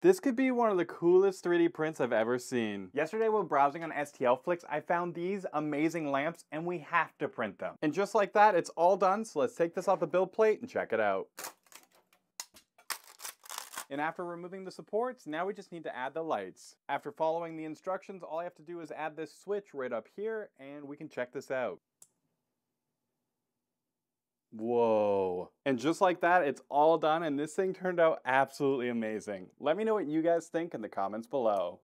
This could be one of the coolest 3D prints I've ever seen. Yesterday while browsing on STLFlix, I found these amazing lamps and we have to print them. And just like that, it's all done, so let's take this off the build plate and check it out. And after removing the supports, now we just need to add the lights. After following the instructions, all I have to do is add this switch right up here and we can check this out. Whoa. And just like that, it's all done and this thing turned out absolutely amazing. Let me know what you guys think in the comments below.